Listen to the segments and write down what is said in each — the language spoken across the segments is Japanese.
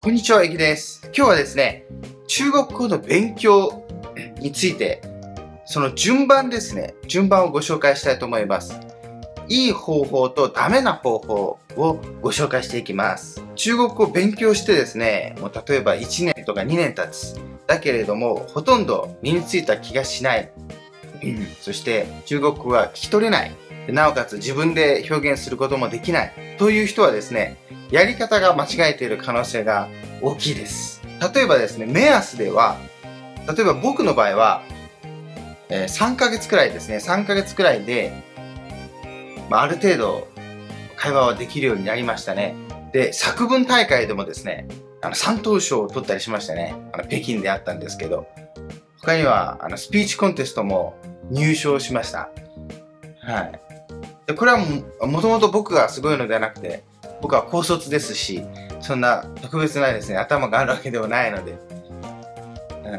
こんにちは、えきです。今日はですね、中国語の勉強について、その順番ですね、順番をご紹介したいと思います。いい方法とダメな方法をご紹介していきます。中国語を勉強してですね、もう例えば1年とか2年経つ。だけれども、ほとんど身についた気がしない。そして中国語が聞き取れない。なおかつ自分で表現することもできない。という人はですね、やり方が間違えている可能性が大きいです。例えばですね、目安では、例えば僕の場合は、え、3ヶ月くらいですね、3ヶ月くらいで、まあ、ある程度会話はできるようになりましたね。で、作文大会でもですね、あの、三等賞を取ったりしましたね。あの、北京であったんですけど、他には、あの、スピーチコンテストも入賞しました。はい。で、これはも、ともと僕がすごいのではなくて、僕は高卒ですし、そんな特別なですね、頭があるわけではないので、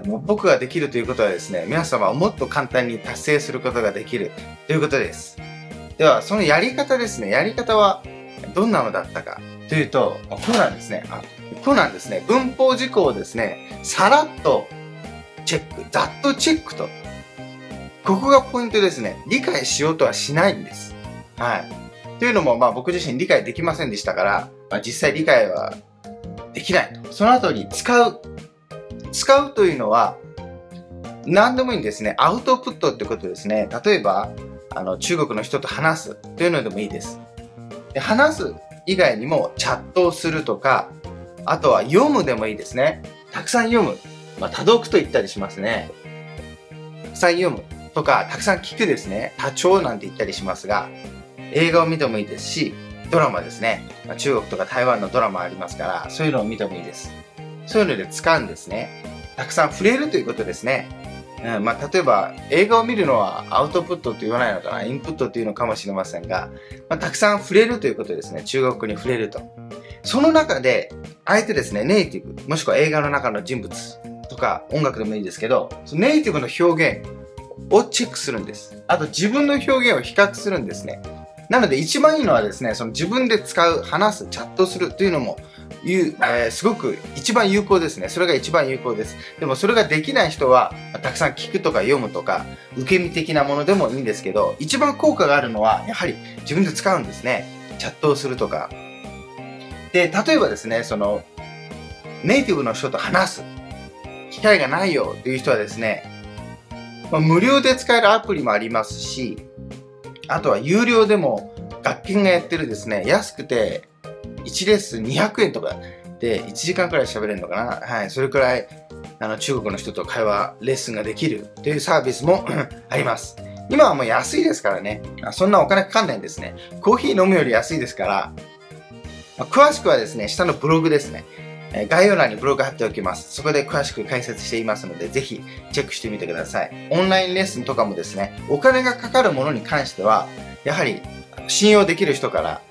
もう僕ができるということはですね、皆様はもっと簡単に達成することができるということです。では、そのやり方ですね、やり方はどんなのだったかというと、こうなんですね。あこうなんですね。文法事項をですね、さらっとチェック、ざっとチェックと。ここがポイントですね。理解しようとはしないんです。はい。というのも、まあ僕自身理解できませんでしたから、まあ、実際理解はできないと。その後に使う。使うというのは、何でもいいんですね。アウトプットってことですね。例えば、あの、中国の人と話すというのでもいいです。で話す以外にもチャットをするとか、あとは読むでもいいですね。たくさん読む。まあ、多読と言ったりしますね。たくさん読むとか、たくさん聞くですね。多聴なんて言ったりしますが、映画を見てもいいですし、ドラマですね。まあ、中国とか台湾のドラマありますから、そういうのを見てもいいです。そういうので使うんですね。たくさん触れるということですね。うん、まあ、例えば、映画を見るのはアウトプットと言わないのかな、インプットというのかもしれませんが、まあ、たくさん触れるということですね。中国に触れると。その中で、相手ですね、ネイティブ、もしくは映画の中の人物とか音楽でもいいですけど、そのネイティブの表現をチェックするんです。あと自分の表現を比較するんですね。なので一番いいのはですね、その自分で使う、話す、チャットするというのも、いう、えー、すごく一番有効ですね。それが一番有効です。でもそれができない人は、たくさん聞くとか読むとか、受け身的なものでもいいんですけど、一番効果があるのは、やはり自分で使うんですね。チャットをするとか。で、例えばですね、その、ネイティブの人と話す機会がないよっていう人はですね、まあ、無料で使えるアプリもありますし、あとは有料でも学研がやってるですね、安くて1レッスン200円とかで1時間くらい喋れるのかなはい、それくらいあの中国の人と会話、レッスンができるというサービスも あります。今はもう安いですからね。そんなお金かかんないんですね。コーヒー飲むより安いですから、まあ、詳しくはですね、下のブログですね。え概要欄にブログ貼っておきます。そこで詳しく解説していますので、ぜひチェックしてみてください。オンラインレッスンとかもですね、お金がかかるものに関しては、やはり信用できる人から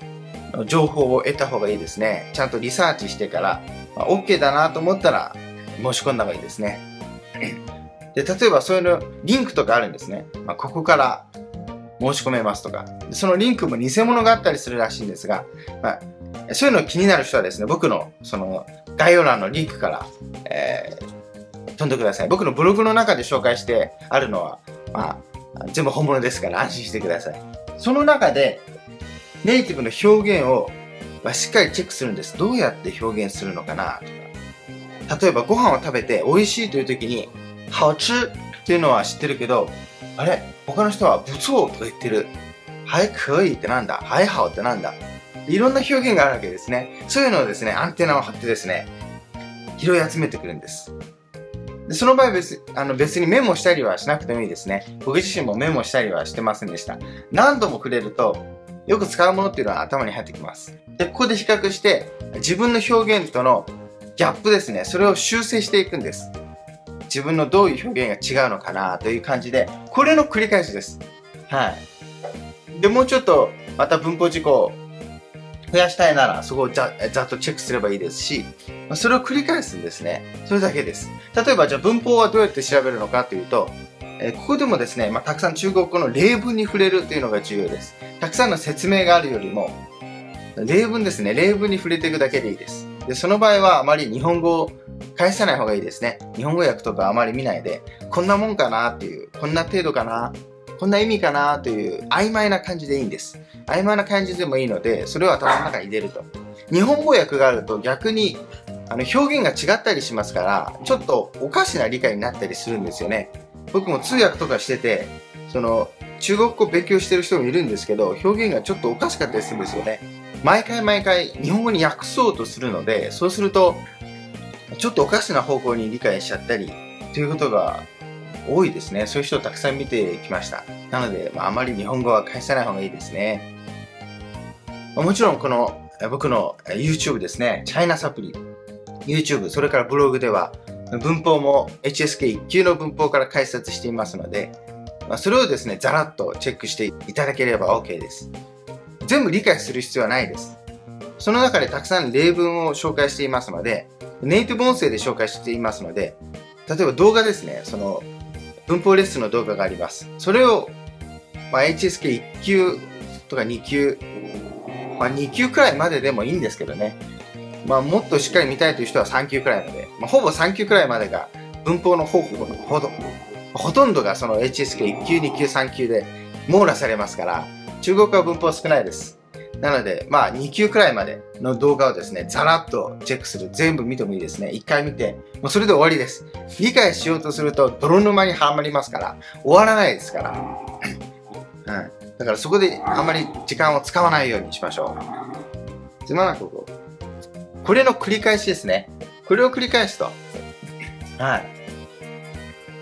情報を得た方がいいですね。ちゃんとリサーチしてから、まあ、OK だなと思ったら申し込んだ方がいいですね。で、例えばそういうのリンクとかあるんですね。まあ、ここから申し込めますとか。そのリンクも偽物があったりするらしいんですが、まあ、そういうの気になる人はですね、僕のその概要欄のリンクから、えー、飛んでください。僕のブログの中で紹介してあるのは、まあ、全部本物ですから安心してください。その中で、ネイティブの表現を、まあ、しっかりチェックするんです。どうやって表現するのかなとか。例えばご飯を食べて美味しいという時に、好吃っていうのは知ってるけど、あれ？他の人は不错とか言ってる。はい可以ってなんだ？はい好ってなんだ？いろんな表現があるわけですね。そういうのをですね、アンテナを張ってですね、拾い集めてくるんです。でその場合別あの別にメモしたりはしなくてもいいですね。僕自身もメモしたりはしてませんでした。何度も触れると、よく使うものっていうのは頭に入ってきます。で、ここで比較して、自分の表現とのギャップですね。それを修正していくんです。自分のどういう表現が違うのかなという感じで、これの繰り返しです。はい。で、もうちょっと、また文法事項増やしたいなら、そこをざざっとチェックすればいいですし、それを繰り返すんですね。それだけです。例えば、じゃあ文法はどうやって調べるのかというと、えここでもですね、まあ、たくさん中国語の例文に触れるというのが重要です。たくさんの説明があるよりも、例文ですね、例文に触れていくだけでいいです。で、その場合はあまり日本語を返さない方がいいですね。日本語訳とかあまり見ないで、こんなもんかなっていう、こんな程度かな、こんな意味かなという曖昧な感じでいいんです。曖昧な感じでもいいので、それを頭の中に入れると。日本語訳があると逆にあの表現が違ったりしますから、ちょっとおかしな理解になったりするんですよね。僕も通訳とかしてて、その中国語勉強してる人もいるんですけど、表現がちょっとおかしかったりするんですよね。毎回毎回日本語に訳そうとするので、そうすると、ちょっとおかしな方向に理解しちゃったり、ということが多いですね。そういう人をたくさん見てきました。なので、まあ、あまり日本語は返さない方がいいですね。もちろんこの僕の YouTube ですね、チャイナサプリ、YouTube、それからブログでは文法も HSK1 級の文法から解説していますので、まあ、それをですね、ざらっとチェックしていただければ OK です。全部理解する必要はないです。その中でたくさん例文を紹介していますので、ネイティブ音声で紹介していますので、例えば動画ですね、その文法レッスンの動画があります。それを、まあ、HSK1 級とか2級、まあ、2級くらいまででもいいんですけどね。まあ、もっとしっかり見たいという人は3級くらいまで。まあ、ほぼ3級くらいまでが文法の方法のほど、ほとんどがその HSK1 級、2級、3級で網羅されますから、中国は文法少ないです。なので、まあ、2級くらいまでの動画をですね、ざらっとチェックする。全部見てもいいですね。1回見て、もうそれで終わりです。理解しようとすると、泥沼にはまりますから、終わらないですから。うん。だからそこであまり時間を使わないようにしましょう。つまらなくこう。これの繰り返しですね。これを繰り返すと。はい。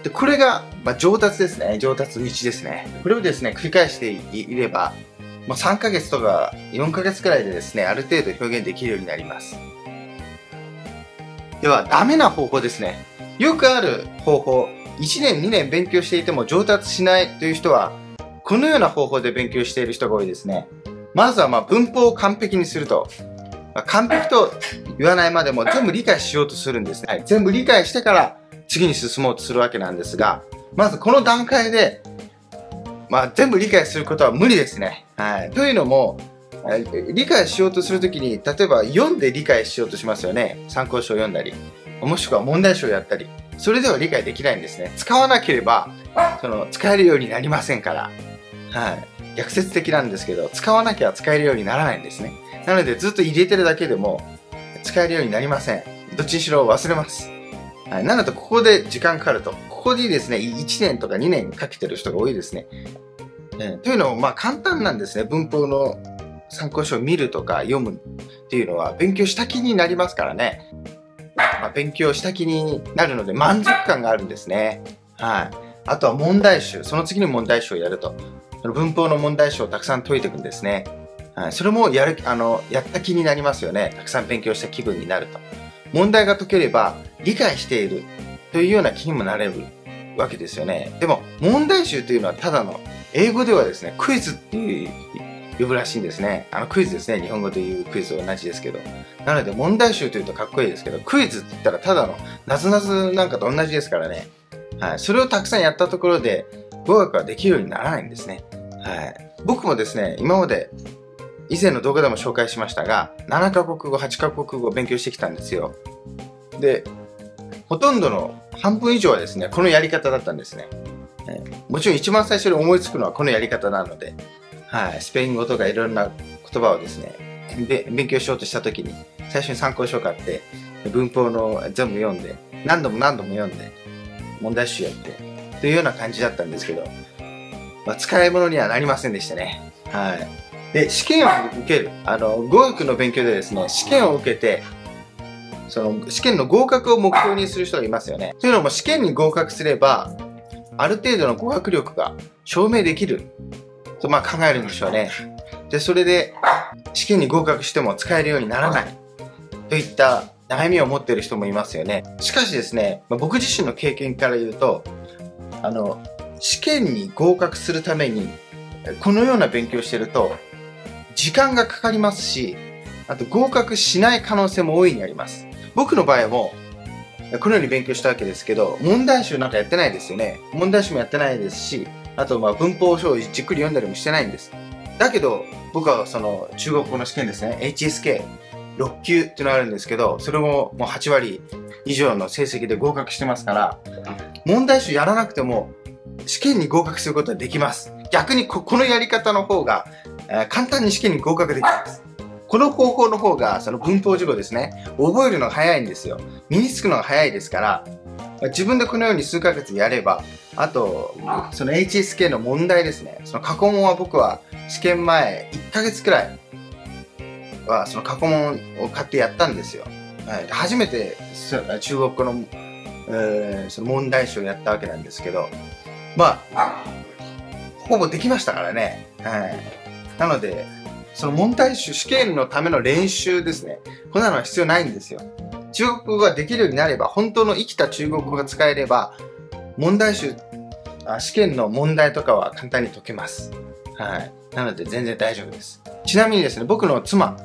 で、これが、まあ、上達ですね。上達の道ですね。これをですね、繰り返していれば、まあ、3ヶ月とか4ヶ月くらいでですね、ある程度表現できるようになります。では、ダメな方法ですね。よくある方法。1年2年勉強していても上達しないという人は、このような方法で勉強している人が多いですね。まずはま文法を完璧にすると。まあ、完璧と言わないまでも全部理解しようとするんですね。全部理解してから次に進もうとするわけなんですが、まずこの段階で、まあ、全部理解することは無理ですね。はい。というのも、理解しようとするときに、例えば読んで理解しようとしますよね。参考書を読んだり。もしくは問題集をやったり。それでは理解できないんですね。使わなければ、その、使えるようになりませんから。はい。逆説的なんですけど、使わなきゃ使えるようにならないんですね。なので、ずっと入れてるだけでも、使えるようになりません。どっちにしろ忘れます。はい。なので、ここで時間かかると。ここですね、1年とか2年かけてる人が多いですね。えというのも、まあ簡単なんですね。文法の参考書を見るとか読むっていうのは勉強した気になりますからね。まあ、勉強した気になるので満足感があるんですね。はい。あとは問題集。その次に問題集をやると。その文法の問題集をたくさん解いていくんですね。はい。それもやる、あの、やった気になりますよね。たくさん勉強した気分になると。問題が解ければ理解しているというような気にもなれるわけですよね。でも、問題集というのはただの、英語ではですね、クイズっていう呼ぶらしいんですね。あのクイズですね。日本語で言うクイズと同じですけど。なので問題集というとかっこいいですけど、クイズって言ったらただのなぞなぞなんかと同じですからね。はい。それをたくさんやったところで、語学ができるようにならないんですね。はい。僕もですね、今まで以前の動画でも紹介しましたが、7カ国語、8カ国語を勉強してきたんですよ。で、ほとんどの半分以上はですね、このやり方だったんですね。もちろん一番最初に思いつくのはこのやり方なので、はい、スペイン語とかいろんな言葉をですね、勉強しようとした時に、最初に参考書を買って、文法の全部読んで、何度も何度も読んで、問題集やって、というような感じだったんですけど、まあ、使い物にはなりませんでしたね。はい。で、試験を受ける。あの、語学の勉強でですね、試験を受けて、その試験の合格を目標にする人がいますよね。というのも試験に合格すれば、ある程度の語学力が証明できるとまあ考えるんでしょうね。で、それで試験に合格しても使えるようにならないといった悩みを持っている人もいますよね。しかしですね、まあ、僕自身の経験から言うと、あの、試験に合格するために、このような勉強してると、時間がかかりますし、あと合格しない可能性も大いにあります。僕の場合も、このように勉強したわけですけど、問題集なんかやってないですよね。問題集もやってないですし、あとまあ文法書をじっくり読んだりもしてないんです。だけど、僕はその中国語の試験ですね、HSK。6級っていうのがあるんですけど、それももう8割以上の成績で合格してますから、問題集やらなくても試験に合格することはできます。逆にこのやり方の方が、えー、簡単に試験に合格できます。この方法の方が、その文法事項ですね、覚えるのが早いんですよ。身につくのが早いですから、自分でこのように数ヶ月やれば、あと、その HSK の問題ですね。その過去問は僕は試験前1ヶ月くらいはその過去問を買ってやったんですよ。はい、初めて中国語の,、えー、その問題集をやったわけなんですけど、まあ、ほぼできましたからね。はい、なので、その問題集、試験のための練習ですね。こんなのは必要ないんですよ。中国語ができるようになれば、本当の生きた中国語が使えれば、問題集、試験の問題とかは簡単に解けます。はい。なので全然大丈夫です。ちなみにですね、僕の妻、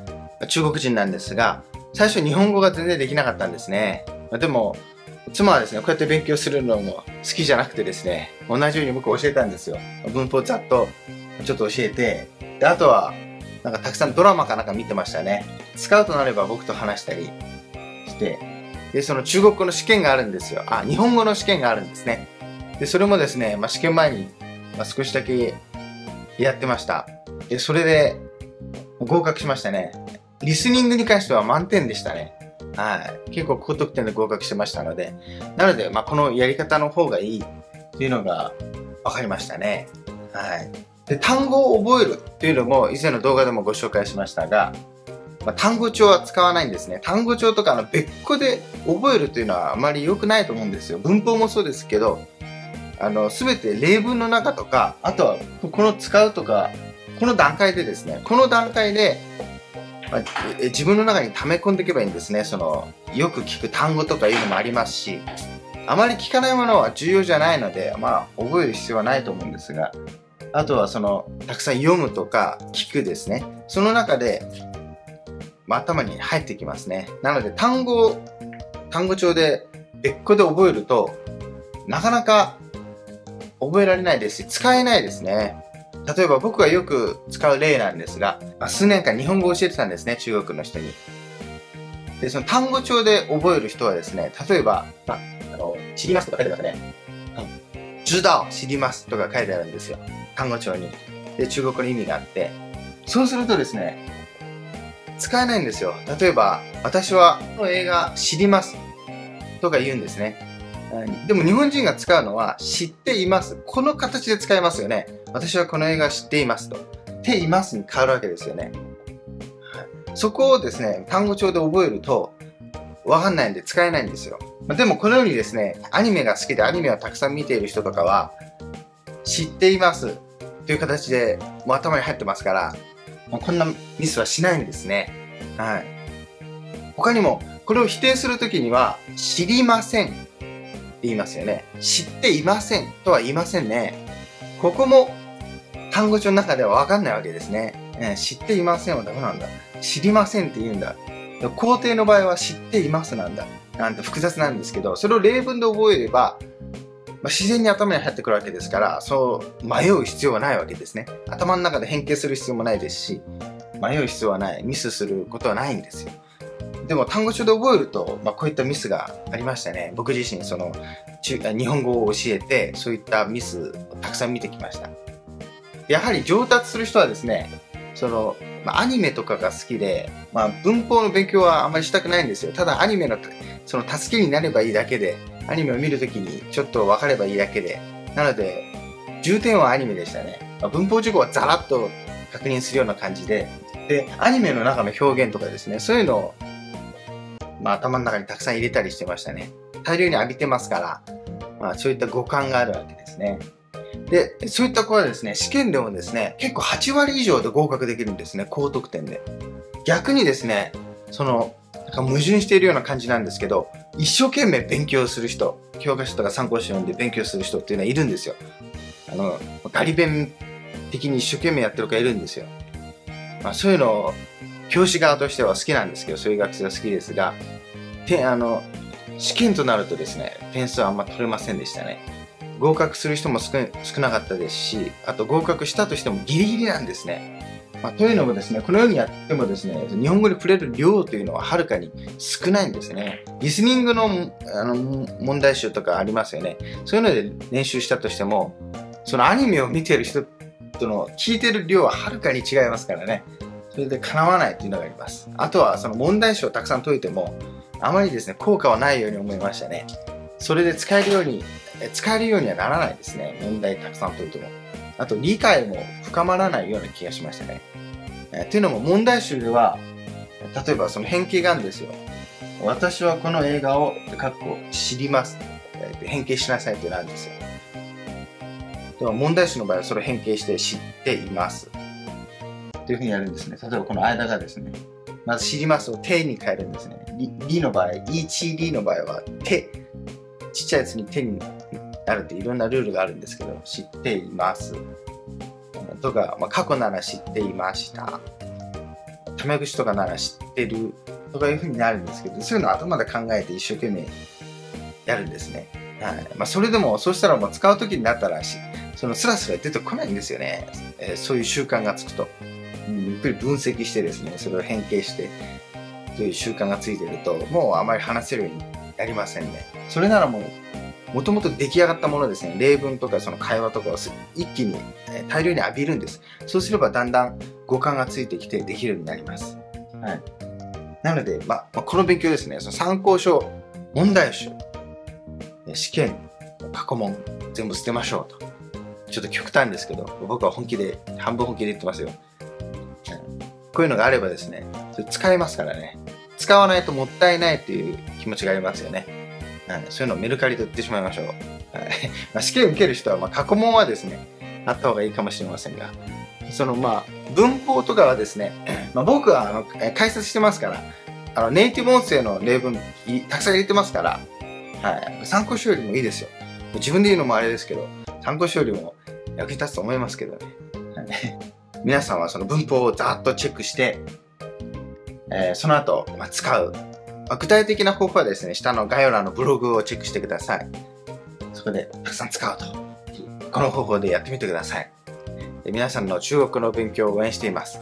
中国人なんですが、最初日本語が全然できなかったんですね。でも、妻はですね、こうやって勉強するのも好きじゃなくてですね、同じように僕教えたんですよ。文法ざっとちょっと教えて、で、あとは、なんかたくさんドラマかなんか見てましたね。使うとなれば僕と話したりして、で、その中国語の試験があるんですよ。あ、日本語の試験があるんですね。で、それもですね、まあ、試験前に、まあ、少しだけやってました。で、それで合格しましたね。リスニングに関しては満点でしたね。はい。結構高得点で合格してましたので。なので、まあ、このやり方の方がいいっていうのが分かりましたね。はい。で、単語を覚えるっていうのも以前の動画でもご紹介しましたが、まあ、単語帳は使わないんですね。単語帳とかの別個で覚えるというのはあまり良くないと思うんですよ。文法もそうですけど、あの、すべて例文の中とか、あとはこの使うとか、この段階でですね、この段階でまあ、自分の中に溜め込んでいけばいいんですね。その、よく聞く単語とかいうのもありますし、あまり聞かないものは重要じゃないので、まあ、覚える必要はないと思うんですが、あとはその、たくさん読むとか聞くですね。その中で、まあ、頭に入ってきますね。なので、単語、単語帳で別個で覚えると、なかなか覚えられないですし、使えないですね。例えば僕がよく使う例なんですが、まあ、数年間日本語を教えてたんですね、中国の人に。で、その単語帳で覚える人はですね、例えば、まあ、あの、知りますとか書いてますね。知道、知りますとか書いてあるんですよ。単語帳に。で、中国語の意味があって。そうするとですね、使えないんですよ。例えば、私はこの映画知りますとか言うんですね。でも日本人が使うのは知っています。この形で使えますよね。私はこの映画知っていますと。ていますに変わるわけですよね。そこをですね、単語帳で覚えると、わかんないんで使えないんですよ。でもこのようにですね、アニメが好きでアニメをたくさん見ている人とかは、知っていますという形でもう頭に入ってますから、もうこんなミスはしないんですね。はい。他にも、これを否定するときには、知りませんって言いますよね。知っていませんとは言いませんね。ここも単語帳の中ではわかんないわけですね。え知っていませんはダメなんだ。知りませんって言うんだ。肯定の場合は知っていますなんだ。なんて複雑なんですけど、それを例文で覚えれば、まあ、自然に頭に入ってくるわけですから、そう迷う必要はないわけですね。頭の中で変形する必要もないですし、迷う必要はない、ミスすることはないんですよ。でも単語帳で覚えると、まあ、こういったミスがありましたね。僕自身、その中、日本語を教えて、そういったミスをたくさん見てきました。やはり上達する人はですね、その、まあ、アニメとかが好きで、まあ、文法の勉強はあまりしたくないんですよ。ただアニメの、その助けになればいいだけで、アニメを見るときにちょっと分かればいいだけで、なので、重点はアニメでしたね。まあ、文法事項はザラッと確認するような感じで、で、アニメの中の表現とかですね、そういうのを、まあ、頭の中にたくさん入れたりしてましたね。大量に浴びてますから、まあ、そういった五感があるわけですね。で、そういった子はですね、試験でもですね、結構8割以上で合格できるんですね、高得点で。逆にですね、その、矛盾しているような感じなんですけど、一生懸命勉強する人、教科書とか参考書読んで勉強する人っていうのはいるんですよ。あの、ガリ勉的に一生懸命やってる子がいるんですよ。まあそういうのを、教師側としては好きなんですけど、そういう学生は好きですが、で、あの、試験となるとですね、点数はあんま取れませんでしたね。合格する人も少なかったですし、あと合格したとしてもギリギリなんですね。まあ、というのもですね、このようにやってもですね、日本語に触れる量というのははるかに少ないんですね。リスニングのあの問題集とかありますよね。そういうので練習したとしても、そのアニメを見てる人との聞いてる量ははるかに違いますからね。それで叶わないというのがあります。あとはその問題集をたくさん解いても、あまりですね、効果はないように思いましたね。それで使えるように、使えるようにはならないですね。問題たくさん解いても。あと理解も深まらないような気がしましたね。えっていうのも問題集では、例えばその変形があるんですよ。私はこの映画を、かっこ知ります。変形しなさいってなるんですよ。でも問題集の場合はそれを変形して知っています。というふうにやるんですね。例えばこの間がですね、まず知りますを手に変えるんですね。りの場合、1D の場合は手、ちっちゃいやつに手になるっていろんなルールがあるんですけど、知っています。とか、まあ、過去なら知っていました。タメ口とかなら知ってるとかいうふうになるんですけど、そういうのを頭で考えて一生懸命やるんですね。はい。まあ、それでも、そうしたらもう使う時になったらし、そのスラスラ出てこないんですよね。えー、そういう習慣がつくと。ゆっくり分析してですね、それを変形して、という習慣がついてると、もうあまり話せるようになりませんね。それならもうもともと出来上がったものですね、例文とかその会話とかを一気に大量に浴びるんです。そうすればだんだん五感がついてきてできるようになります。はい。なので、まあ、この勉強ですね、その参考書、問題集、試験、過去問、全部捨てましょうと。ちょっと極端ですけど、僕は本気で、半分本気で言ってますよ。こういうのがあればですね、使えますからね。使わないともったいないっていう気持ちがありますよね。はい、そういうのをメルカリで売ってしまいましょう。はい まあ、試験受ける人は、まあ、過去問はですね、あった方がいいかもしれませんが、そのまあ、文法とかはですね、まあ、僕はあの解説してますから、あのネイティブ音声の例文たくさん入れてますから、はい、参考書よりもいいですよ。自分で言うのもあれですけど、参考書よりも役に立つと思いますけどね。はい、皆さんはその文法をざーっとチェックして、えー、その後、まあ、使う、具体的な方法はですね、下の概要欄のブログをチェックしてください。そこでたくさん使うと。この方法でやってみてください。皆さんの中国の勉強を応援しています。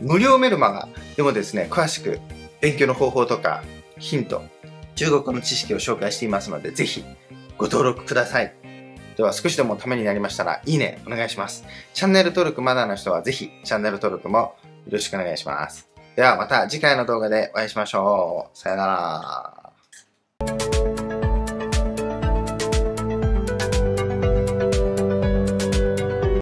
無料メルマガでもですね、詳しく勉強の方法とかヒント、中国の知識を紹介していますので、ぜひご登録ください。では少しでもためになりましたら、いいねお願いします。チャンネル登録まだの人はぜひチャンネル登録もよろしくお願いします。ではまた次回の動画でお会いしましょう。さよなら。